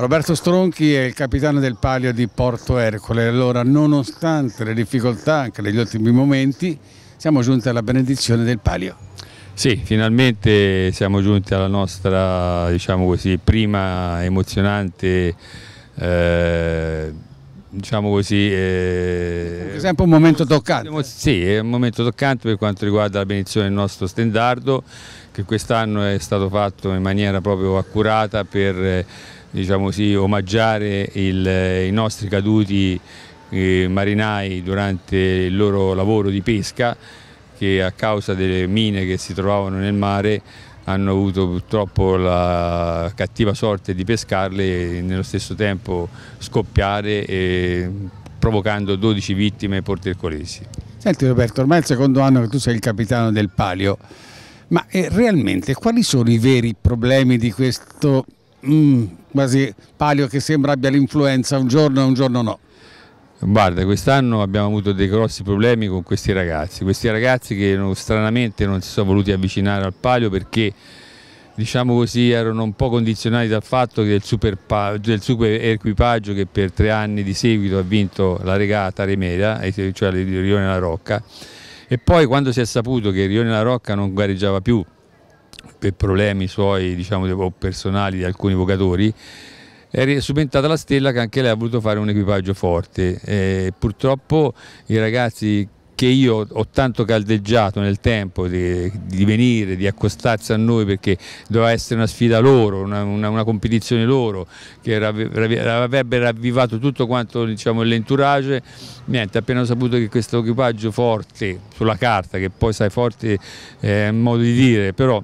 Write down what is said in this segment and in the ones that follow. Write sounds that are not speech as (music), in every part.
Roberto Stronchi è il capitano del palio di Porto Ercole, allora nonostante le difficoltà anche negli ultimi momenti siamo giunti alla benedizione del palio. Sì, finalmente siamo giunti alla nostra diciamo così, prima emozionante eh, diciamo così eh, è sempre un momento toccante sì è un momento toccante per quanto riguarda la benedizione del nostro stendardo che quest'anno è stato fatto in maniera proprio accurata per diciamo così, omaggiare il, i nostri caduti eh, marinai durante il loro lavoro di pesca che a causa delle mine che si trovavano nel mare hanno avuto purtroppo la cattiva sorte di pescarle e nello stesso tempo scoppiare eh, provocando 12 vittime portercolesi. Senti Roberto, ormai è il secondo anno che tu sei il capitano del Palio, ma eh, realmente quali sono i veri problemi di questo mm, quasi palio che sembra abbia l'influenza. Un giorno e un giorno no. Guarda, quest'anno abbiamo avuto dei grossi problemi con questi ragazzi, questi ragazzi che stranamente non si sono voluti avvicinare al palio perché diciamo così erano un po' condizionati dal fatto del super, del super equipaggio che per tre anni di seguito ha vinto la regata Remeda, cioè il Rione La Rocca. E poi quando si è saputo che il Rione La Rocca non gareggiava più per problemi suoi diciamo, personali di alcuni vocatori, è subentrata la Stella che anche lei ha voluto fare un equipaggio forte. E purtroppo i ragazzi che io ho tanto caldeggiato nel tempo di, di, venire, di accostarsi a noi perché doveva essere una sfida loro, una, una, una competizione loro che avrebbe ravvivato tutto quanto diciamo, l'entourage, niente, appena ho saputo che questo equipaggio forte sulla carta, che poi sai forte è un modo di dire, però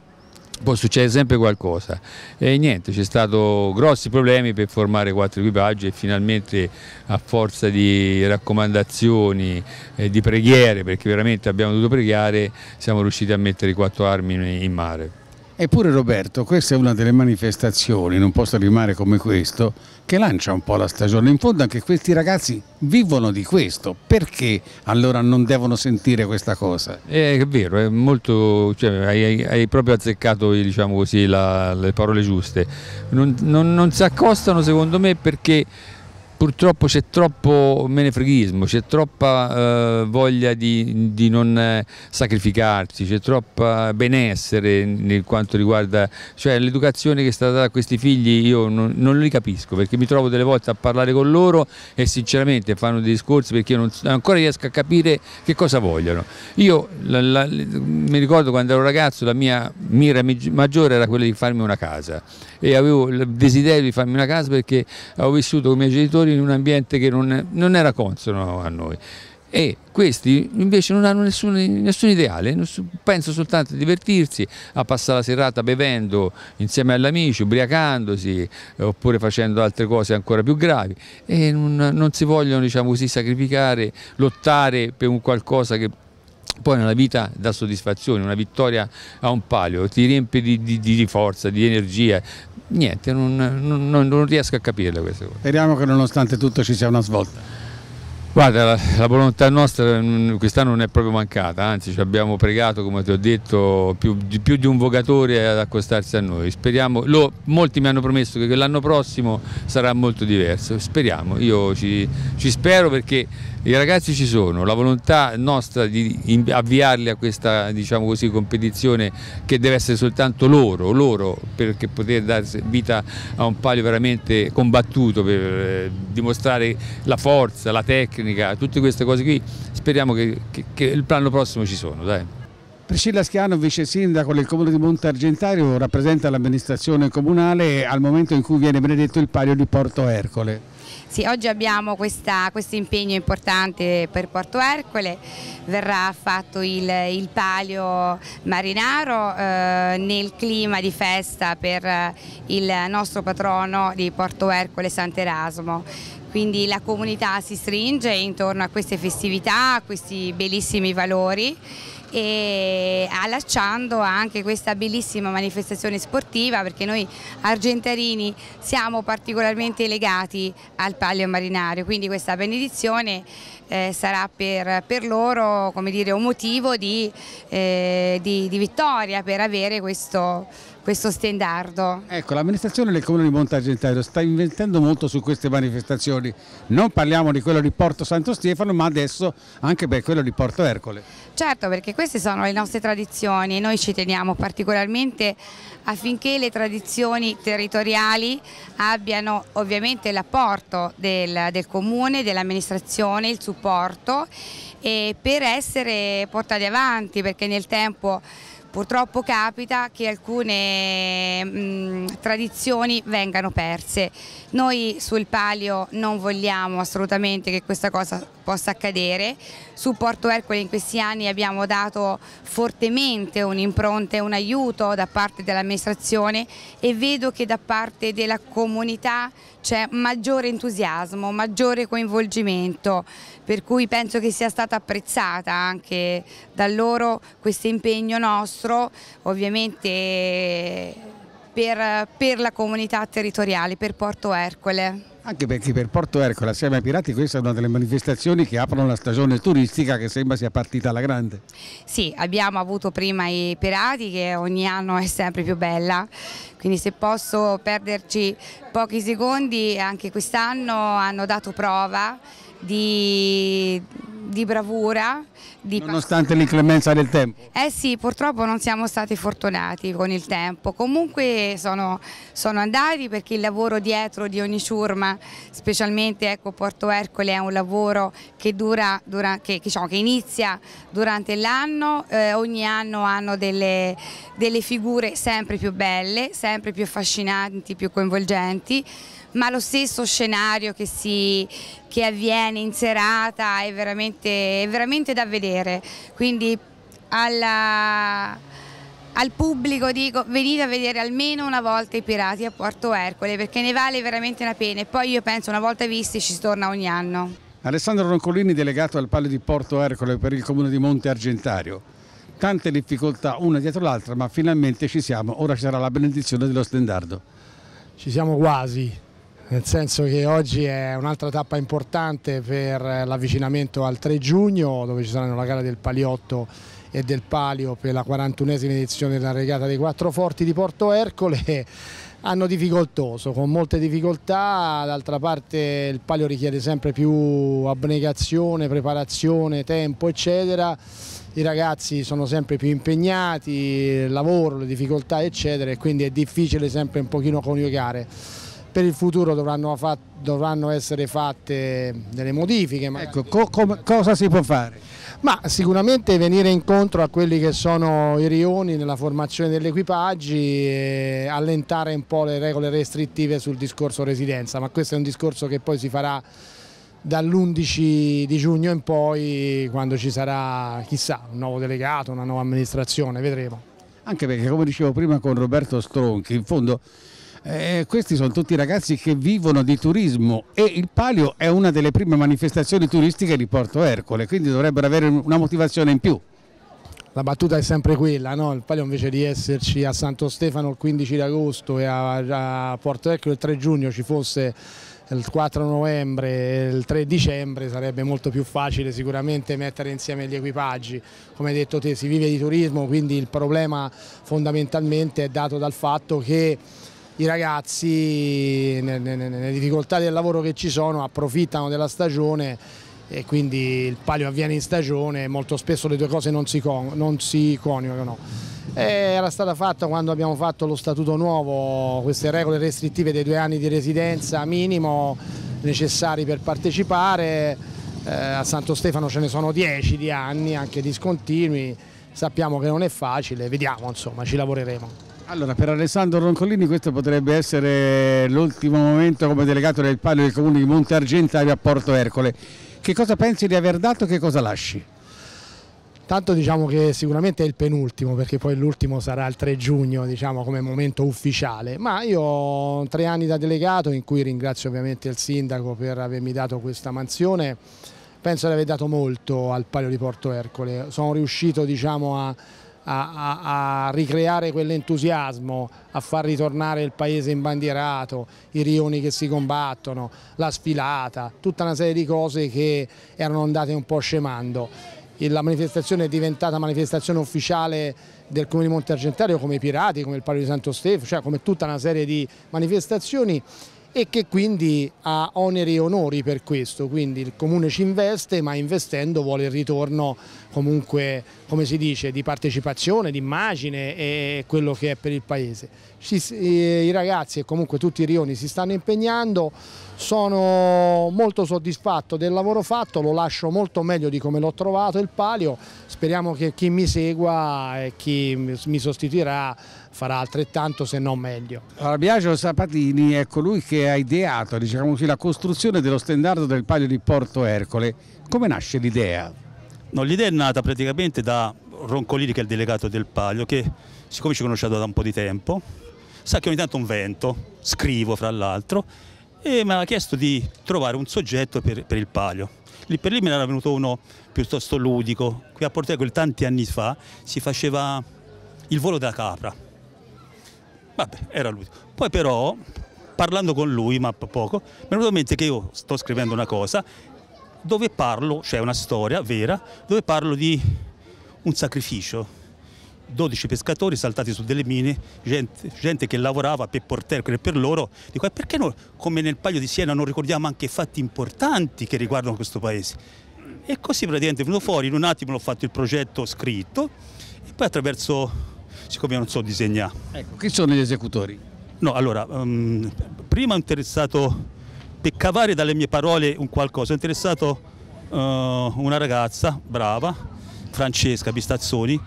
può succedere sempre qualcosa e niente, c'è stato grossi problemi per formare quattro equipaggi e finalmente a forza di raccomandazioni e di preghiere, perché veramente abbiamo dovuto pregare, siamo riusciti a mettere quattro armi in mare. Eppure Roberto, questa è una delle manifestazioni in un posto di mare come questo che lancia un po' la stagione. In fondo anche questi ragazzi vivono di questo, perché allora non devono sentire questa cosa? È vero, è molto, cioè, hai, hai, proprio azzeccato diciamo così, la, le parole giuste. Non, non, non si accostano secondo me perché purtroppo c'è troppo menefreghismo, c'è troppa eh, voglia di, di, non eh, sacrificarsi, c'è troppa benessere nel quanto riguarda, cioè l'educazione che è stata data a questi figli io non, non, li capisco perché mi trovo delle volte a parlare con loro e sinceramente fanno dei discorsi perché io non ancora riesco a capire che cosa vogliono. Io la, la, mi ricordo quando ero ragazzo la mia mira maggiore era quella di farmi una casa e avevo il desiderio di farmi una casa perché avevo vissuto con i miei genitori in un ambiente che non, non era consono a noi. E questi invece non hanno nessun, nessun ideale, pensano soltanto a divertirsi, a passare la serata bevendo insieme agli amici, ubriacandosi oppure facendo altre cose ancora più gravi. E non, non si vogliono diciamo così, sacrificare, lottare per un qualcosa che poi nella vita dà soddisfazione, una vittoria a un palio, ti riempie di, di, di forza, di energia, niente, non, non, non, riesco a capirle queste cose. Speriamo che nonostante tutto ci sia una svolta. Guarda, la, la volontà nostra quest'anno non è proprio mancata, anzi ci abbiamo pregato, come ti ho detto, più di, più di un vocatore ad accostarsi a noi. Speriamo, lo, molti mi hanno promesso che l'anno prossimo sarà molto diverso, speriamo, io ci, ci spero perché i ragazzi ci sono, la volontà nostra di avviarli a questa diciamo così, competizione che deve essere soltanto loro, loro perché poter dare vita a un palio veramente combattuto per eh, dimostrare la forza, la tecnica, tutte queste cose qui, speriamo che, che, che l'anno prossimo ci sono. Dai. Priscilla Schiano, vice sindaco del comune di Monte Argentario, rappresenta l'amministrazione comunale al momento in cui viene benedetto il palio di Porto Ercole. Sì, oggi abbiamo questo impegno importante per Porto Ercole, verrà fatto il, il palio marinaro eh, nel clima di festa per il nostro patrono di Porto Ercole Sant'Erasmo quindi la comunità si stringe intorno a queste festività, a questi bellissimi valori e allacciando anche questa bellissima manifestazione sportiva perché noi argentarini siamo particolarmente legati al palio marinario, quindi questa benedizione eh, sarà per, per loro dire, un motivo di, eh, di, di vittoria per avere questo questo stendardo. Ecco, l'amministrazione del comune di Montagentario sta inventando molto su queste manifestazioni. Non parliamo di quello di Porto Santo Stefano, ma adesso anche per quello di Porto Ercole. Certo, perché queste sono le nostre tradizioni e noi ci teniamo particolarmente affinché le tradizioni territoriali abbiano ovviamente l'apporto del, del comune, dell'amministrazione, il supporto per essere portati avanti perché nel tempo Purtroppo capita che alcune mh, tradizioni vengano perse. Noi sul palio non vogliamo assolutamente che questa cosa possa accadere. Su Porto Ercole in questi anni abbiamo dato fortemente un'impronta e un aiuto da parte dell'amministrazione e vedo che da parte della comunità c'è maggiore entusiasmo, maggiore coinvolgimento, per cui penso che sia stata apprezzata anche da loro questo impegno nostro, ovviamente per, per la comunità territoriale, per Porto Ercole. Anche perché per Porto Ercole assieme ai Pirati questa è una delle manifestazioni che aprono la stagione turistica che sembra sia partita alla grande. Sì, abbiamo avuto prima i Pirati che ogni anno è sempre più bella, quindi se posso perderci pochi secondi anche quest'anno hanno dato prova di, di bravura Nonostante l'inclemenza del tempo? Eh sì, purtroppo non siamo stati fortunati con il tempo. Comunque sono, sono andati perché il lavoro dietro di ogni ciurma, specialmente ecco, Porto Ercole, è un lavoro che, dura, dura, che, diciamo, che inizia durante l'anno. Eh, ogni anno hanno delle, delle figure sempre più belle, sempre più affascinanti, più coinvolgenti ma lo stesso scenario che, si, che avviene in serata è veramente, è veramente da vedere. Quindi alla, al pubblico dico venite a vedere almeno una volta i pirati a Porto Ercole perché ne vale veramente la pena e poi io penso una volta visti ci si torna ogni anno. Alessandro Roncolini delegato al Palio di Porto Ercole per il comune di Monte Argentario. Tante difficoltà una dietro l'altra ma finalmente ci siamo, ora ci sarà la benedizione dello stendardo. Ci siamo quasi, nel senso che oggi è un'altra tappa importante per l'avvicinamento al 3 giugno dove ci saranno la gara del Paliotto e del Palio per la 41esima edizione della regata dei quattro forti di Porto Ercole hanno difficoltoso, con molte difficoltà, d'altra parte il palio richiede sempre più abnegazione, preparazione, tempo eccetera, i ragazzi sono sempre più impegnati, il lavoro, le difficoltà eccetera e quindi è difficile sempre un pochino coniugare per il futuro dovranno, dovranno essere fatte delle modifiche. Ecco, co cosa si può fare? Ma sicuramente venire incontro a quelli che sono i rioni nella formazione degli equipaggi e allentare un po' le regole restrittive sul discorso residenza, ma questo è un discorso che poi si farà dall'11 di giugno in poi quando ci sarà chissà un nuovo delegato, una nuova amministrazione, vedremo. Anche perché come dicevo prima con Roberto Stronchi, in fondo eh, questi sono tutti ragazzi che vivono di turismo e il Palio è una delle prime manifestazioni turistiche di Porto Ercole, quindi dovrebbero avere una motivazione in più. La battuta è sempre quella, no? il Palio invece di esserci a Santo Stefano il 15 agosto e a, a Porto Ercole il 3 giugno ci fosse il 4 novembre e il 3 dicembre sarebbe molto più facile sicuramente mettere insieme gli equipaggi. Come hai detto te si vive di turismo quindi il problema fondamentalmente è dato dal fatto che i ragazzi nelle difficoltà del lavoro che ci sono approfittano della stagione e quindi il palio avviene in stagione e molto spesso le due cose non si, con, non si coniugano. Era stata fatta quando abbiamo fatto lo statuto nuovo, queste regole restrittive dei due anni di residenza minimo necessari per partecipare, eh, a Santo Stefano ce ne sono dieci di anni, anche discontinui, sappiamo che non è facile, vediamo insomma, ci lavoreremo. Allora, per Alessandro Roncolini questo potrebbe essere l'ultimo momento come delegato del Palio del Comune di Monte Argentario a Porto Ercole. Che cosa pensi di aver dato e che cosa lasci? Tanto diciamo che sicuramente è il penultimo perché poi l'ultimo sarà il 3 giugno diciamo, come momento ufficiale, ma io ho tre anni da delegato in cui ringrazio ovviamente il sindaco per avermi dato questa mansione, penso di aver dato molto al Palio di Porto Ercole, sono riuscito diciamo, a a, a, a ricreare quell'entusiasmo, a far ritornare il paese imbandierato, i rioni che si combattono, la sfilata, tutta una serie di cose che erano andate un po' scemando. La manifestazione è diventata manifestazione ufficiale del Comune di Monte Argentario come i Pirati, come il Palio di Santo Stefano, cioè come tutta una serie di manifestazioni e che quindi ha oneri e onori per questo, quindi il Comune ci investe ma investendo vuole il ritorno comunque come si dice di partecipazione, di immagine e quello che è per il Paese. Ci, I ragazzi e comunque tutti i rioni si stanno impegnando, sono molto soddisfatto del lavoro fatto, lo lascio molto meglio di come l'ho trovato il palio, speriamo che chi mi segua e chi mi sostituirà farà altrettanto se non meglio. Allora, Biagio Sapatini è colui che ha ideato diciamo così, la costruzione dello stendardo del palio di Porto Ercole. Come nasce l'idea? No, l'idea è nata praticamente da Roncolini che è il delegato del palio che siccome ci conosciamo da un po' di tempo sa che ogni tanto un vento, scrivo fra l'altro e mi ha chiesto di trovare un soggetto per, per, il palio. Lì per lì me ne era venuto uno piuttosto ludico. Qui a Porto Ercole tanti anni fa si faceva il volo della capra. Vabbè, era lui. Poi però, parlando con lui, ma poco, mi è venuto in mente che io sto scrivendo una cosa dove parlo, cioè una storia vera, dove parlo di un sacrificio 12 pescatori saltati su delle mine, gente, gente che lavorava per portare per loro. Dico, perché noi, come nel Paio di Siena, non ricordiamo anche fatti importanti che riguardano questo paese? E così praticamente è venuto fuori, in un attimo ho fatto il progetto scritto e poi attraverso, siccome io non so disegnare. Ecco, chi sono gli esecutori? No, allora, um, prima ho interessato, per cavare dalle mie parole un qualcosa, ho interessato uh, una ragazza brava, Francesca Bistazzoni,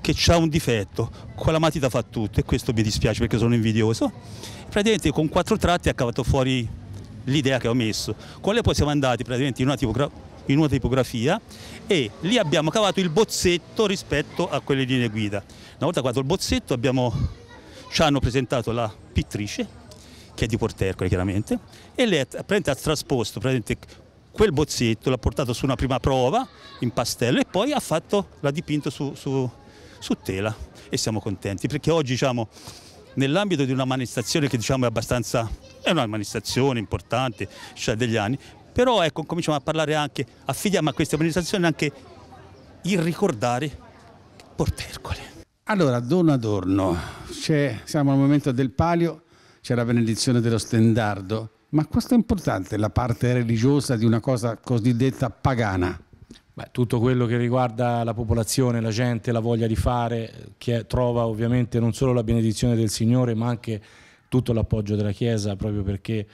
che ha un difetto, con la matita fa tutto e questo mi dispiace perché sono invidioso. Praticamente con quattro tratti ha cavato fuori l'idea che ho messo. Con lei poi siamo andati praticamente in una, tipogra in una tipografia e lì abbiamo cavato il bozzetto rispetto a quelle linee guida. Una volta cavato il bozzetto abbiamo, ci hanno presentato la pittrice, che è di Portercole chiaramente, e lei ha trasposto quel bozzetto, l'ha portato su una prima prova in pastello e poi ha fatto, l'ha dipinto su, su, su tela e siamo contenti perché oggi diciamo, nell'ambito di una manifestazione che diciamo, è abbastanza, è una manifestazione importante, cioè degli anni, però ecco, cominciamo a parlare anche, affidiamo a questa manifestazione anche il ricordare Portercole. Allora, Don Adorno, siamo al momento del palio, c'è la benedizione dello stendardo, ma questo è importante, la parte religiosa di una cosa cosiddetta pagana. Beh, tutto quello che riguarda la popolazione, la gente, la voglia di fare, che trova ovviamente non solo la benedizione del Signore, ma anche tutto l'appoggio della Chiesa, proprio perché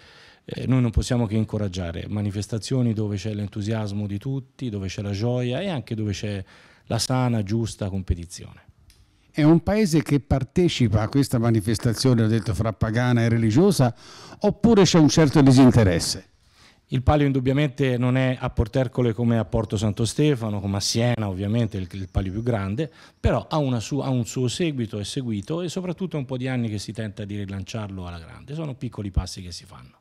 eh, noi non possiamo che incoraggiare manifestazioni dove c'è l'entusiasmo di tutti, dove c'è la gioia e anche dove c'è la sana, giusta competizione. È un paese che partecipa a questa manifestazione, ho detto, fra pagana e religiosa, oppure c'è un certo disinteresse? Il palio indubbiamente non è a Portercole come a Porto Santo Stefano, come a Siena ovviamente, il, il palio più grande, però ha, sua, ha, un suo seguito, è seguito e soprattutto è un po' di anni che si tenta di rilanciarlo alla grande. Sono piccoli passi che si fanno.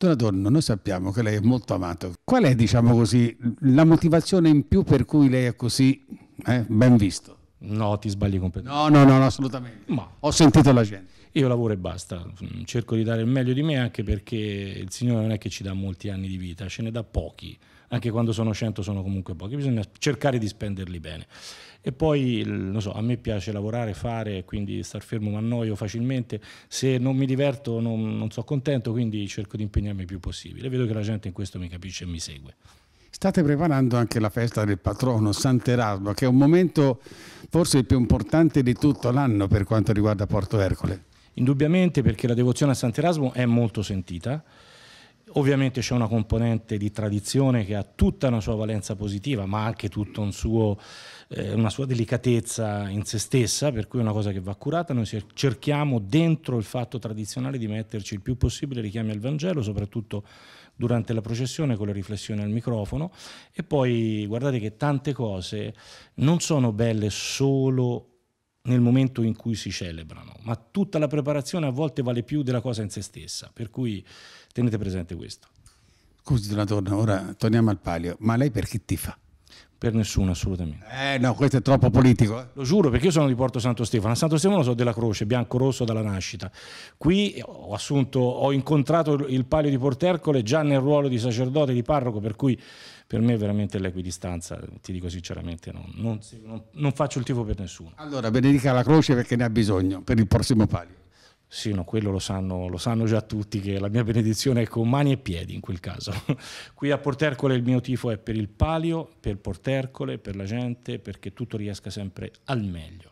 Don Adorno, noi sappiamo che lei è molto amato. Qual è, diciamo così, la motivazione in più per cui lei è così eh, ben visto? No, ti sbagli completamente. No, no, no, assolutamente. Ma ho sentito la gente. Io lavoro e basta, mm, cerco di dare il meglio di me anche perché il Signore non è che ci dà molti anni di vita, ce ne dà pochi, anche quando sono 100 sono comunque pochi, bisogna cercare di spenderli bene. E poi, non so, a me piace lavorare, fare, quindi star fermo mi annoio facilmente, se non mi diverto non, non sono contento, quindi cerco di impegnarmi il più possibile. Vedo che la gente in questo mi capisce e mi segue. State preparando anche la festa del patrono Sant'Erasmo, che è un momento forse il più importante di tutto l'anno per quanto riguarda Porto Ercole. Indubbiamente perché la devozione a Sant'Erasmo è molto sentita, ovviamente c'è una componente di tradizione che ha tutta una sua valenza positiva, ma anche tutta un eh, una sua delicatezza in se stessa, per cui è una cosa che va curata. Noi cerchiamo dentro il fatto tradizionale di metterci il più possibile richiami al Vangelo, soprattutto durante la processione con le riflessioni al microfono e poi guardate che tante cose non sono belle solo nel momento in cui si celebrano, ma tutta la preparazione a volte vale più della cosa in se stessa, per cui tenete presente questo. Scusi Donatorno, ora torniamo al palio, ma lei per chi ti fa? Per nessuno, assolutamente. Eh no, questo è troppo politico. Eh? Lo giuro, perché io sono di Porto Santo Stefano. A Santo Stefano sono della Croce, bianco-rosso dalla nascita. Qui ho, assunto, ho incontrato il palio di Portercole già nel ruolo di sacerdote, di parroco, per cui per me veramente l'equidistanza, ti dico sinceramente, non, non, non, non faccio il tifo per nessuno. Allora benedica la croce perché ne ha bisogno per il prossimo palio. Sì, no, quello lo sanno, lo sanno, già tutti che la mia benedizione è con mani e piedi in quel caso. (laughs) Qui a Portercole il mio tifo è per il palio, per Portercole, per la gente, perché tutto riesca sempre al meglio.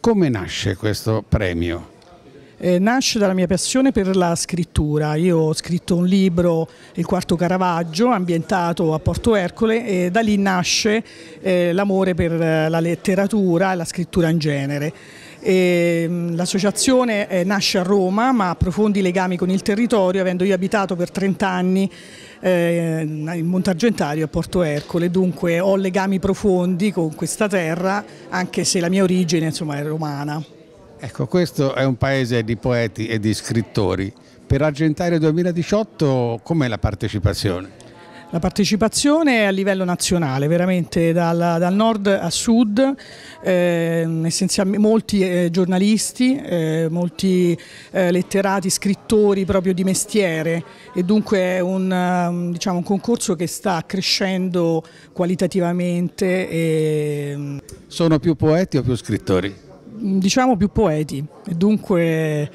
Come nasce questo premio? Eh, nasce dalla mia passione per la scrittura. Io ho scritto un libro, Il quarto Caravaggio, ambientato a Porto Ercole e da lì nasce eh, l'amore per la letteratura e la scrittura in genere. Mm, l'associazione eh, nasce a Roma ma ha profondi legami con il territorio, avendo io abitato per 30 anni eh, in Montargentario a Porto Ercole, dunque ho legami profondi con questa terra, anche se la mia origine insomma, è romana. Ecco, questo è un paese di poeti e di scrittori. Per Argentario 2018 com'è la partecipazione? La partecipazione è a livello nazionale, veramente dal, dal nord a sud, eh, molti eh, giornalisti, eh, molti eh, letterati, scrittori proprio di mestiere e dunque è un, um, diciamo, un concorso che sta crescendo qualitativamente. E... Sono più poeti o più scrittori? Diciamo più poeti e dunque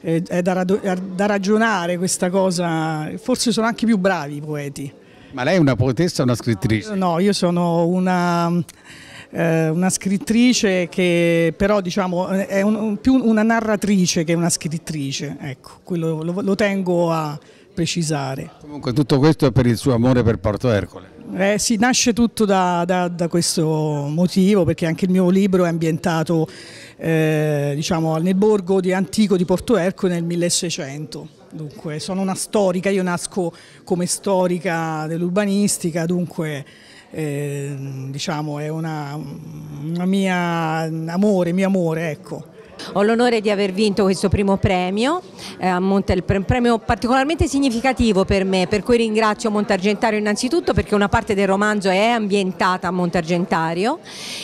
eh, è da, da, ragionare questa cosa, forse sono anche più bravi i poeti. Ma lei è una poetessa o una scrittrice? No, io sono una, eh, una scrittrice che però diciamo è un, più una narratrice che una scrittrice, ecco, quello lo, lo tengo a precisare. Comunque tutto questo è per il suo amore per Porto Ercole? Eh, sì, nasce tutto da, da, da, questo motivo perché anche il mio libro è ambientato eh, diciamo, nel borgo di antico di Porto Ercole nel 1600. Dunque sono una storica, io nasco come storica dell'urbanistica, dunque eh, diciamo, è una, una amore, mio amore, ecco. Ho l'onore di aver vinto questo primo premio, eh, un premio particolarmente significativo per me, per cui ringrazio Montargentario innanzitutto perché una parte del romanzo è ambientata a Montargentario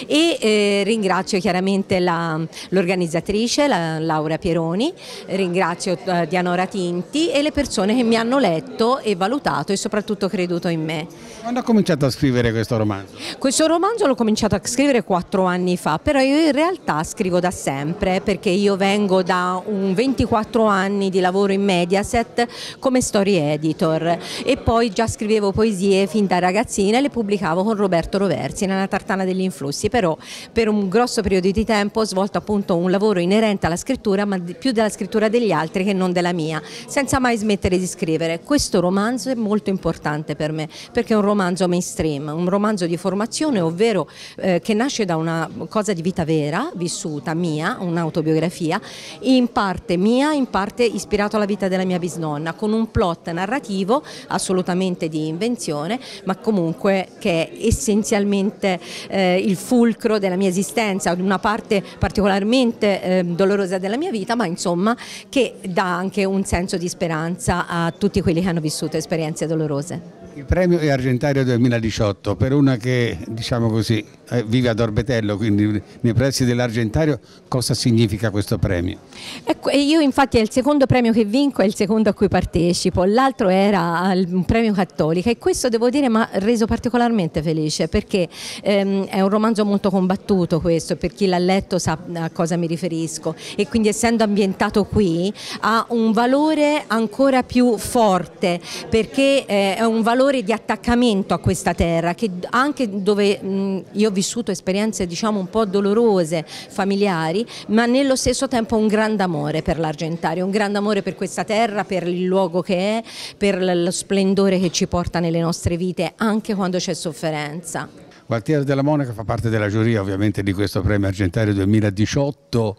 e eh, ringrazio chiaramente l'organizzatrice, la, la Laura Pieroni, ringrazio eh, Dianora Tinti e le persone che mi hanno letto e valutato e soprattutto creduto in me. Quando ha cominciato a scrivere questo romanzo? Questo romanzo l'ho cominciato a scrivere quattro anni fa, però io in realtà scrivo da sempre perché io vengo da un 24 anni di lavoro in Mediaset come story editor e poi già scrivevo poesie fin da ragazzina e le pubblicavo con Roberto Roversi nella Tartana degli Influssi, però per un grosso periodo di tempo ho svolto appunto un lavoro inerente alla scrittura, ma più della scrittura degli altri che non della mia, senza mai smettere di scrivere. Questo romanzo è molto importante per me, perché è un romanzo mainstream, un romanzo di formazione, ovvero eh, che nasce da una cosa di vita vera, vissuta, mia, un'autobiografia autobiografia, in parte mia, in parte ispirato alla vita della mia bisnonna, con un plot narrativo assolutamente di invenzione, ma comunque che è essenzialmente eh, il fulcro della mia esistenza, una parte particolarmente eh, dolorosa della mia vita, ma insomma che dà anche un senso di speranza a tutti quelli che hanno vissuto esperienze dolorose. Il premio è Argentario 2018 per una che diciamo così eh, vive ad Orbetello, quindi nei pressi dell'Argentario, cosa significa questo premio? Ecco, io infatti è il secondo premio che vinco, è il secondo a cui partecipo, l'altro era un premio cattolica e questo devo dire mi ha reso particolarmente felice perché ehm, è un romanzo molto combattuto questo, per chi l'ha letto sa a cosa mi riferisco e quindi essendo ambientato qui ha un valore ancora più forte perché eh, è un valore valore di attaccamento a questa terra, che anche dove mh, io ho vissuto esperienze diciamo un po' dolorose, familiari, ma nello stesso tempo un grande amore per l'Argentario, un grande amore per questa terra, per il luogo che è, per lo splendore che ci porta nelle nostre vite, anche quando c'è sofferenza. Gualtiero della Monaca fa parte della giuria ovviamente di questo premio Argentario 2018.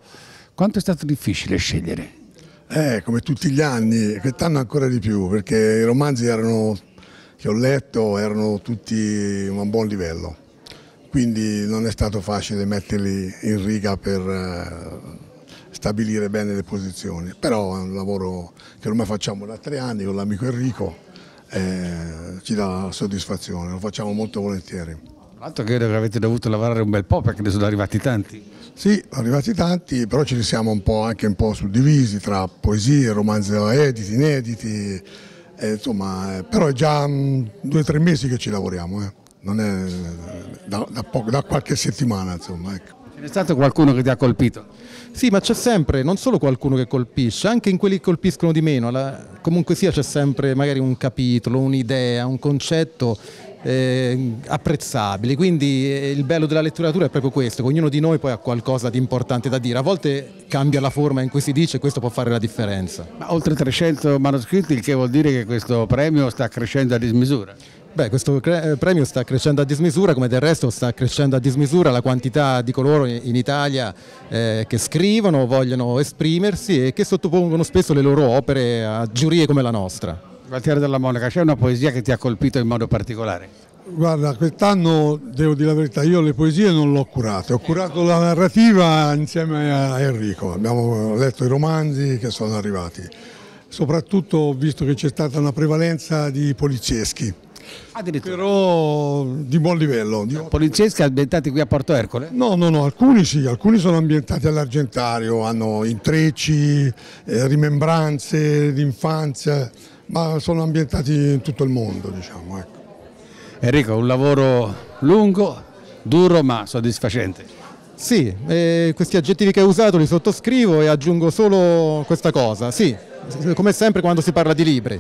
Quanto è stato difficile scegliere? Eh, come tutti gli anni, quest'anno ancora di più, perché i romanzi erano che ho letto erano tutti a un buon livello, quindi non è stato facile metterli in riga per eh, stabilire bene le posizioni, però è un lavoro che ormai facciamo da tre anni con l'amico Enrico, eh, ci dà soddisfazione, lo facciamo molto volentieri. Tra l'altro credo che avete dovuto lavorare un bel po' perché ne sono arrivati tanti. Sì, sono arrivati tanti, però ci siamo un po' anche un po' suddivisi tra poesie, romanzi editi, inediti, eh, insomma, eh, però è già mm, due o tre mesi che ci lavoriamo, eh. non è da, da, da, qualche settimana. Insomma, ecco. N'è stato qualcuno che ti ha colpito? Sì, ma c'è sempre non solo qualcuno che colpisce, anche in quelli che colpiscono di meno, la, comunque sia c'è sempre magari un capitolo, un'idea, un concetto eh, apprezzabili. Quindi eh, il bello della letteratura è proprio questo, ognuno di noi poi ha qualcosa di importante da dire. A volte cambia la forma in cui si dice e questo può fare la differenza. Ma oltre 300 manoscritti, il che vuol dire che questo premio sta crescendo a dismisura. Beh, questo eh, premio sta crescendo a dismisura, come del resto sta crescendo a dismisura la quantità di coloro in Italia eh, che scrivono, vogliono esprimersi e che sottopongono spesso le loro opere a giurie come la nostra. Gualtiere della Monaca, c'è una poesia che ti ha colpito in modo particolare? Guarda, quest'anno devo dire la verità, io le poesie non l'ho curate, ho curato la narrativa insieme a Enrico, abbiamo letto i romanzi che sono arrivati. Soprattutto ho visto che c'è stata una prevalenza di polizieschi, però di buon livello. Di... Polizieschi ambientati qui a Porto Ercole? No, no, no, alcuni sì, alcuni sono ambientati all'Argentario, hanno intrecci, eh, rimembranze d'infanzia ma sono ambientati in tutto il mondo. Diciamo, ecco. Enrico, un lavoro lungo, duro ma soddisfacente. Sì, eh, questi aggettivi che hai usato li sottoscrivo e aggiungo solo questa cosa, sì, come sempre quando si parla di libri.